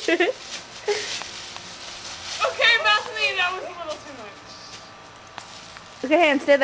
Okay, Bethany, that was a little too much. Okay, and stay there.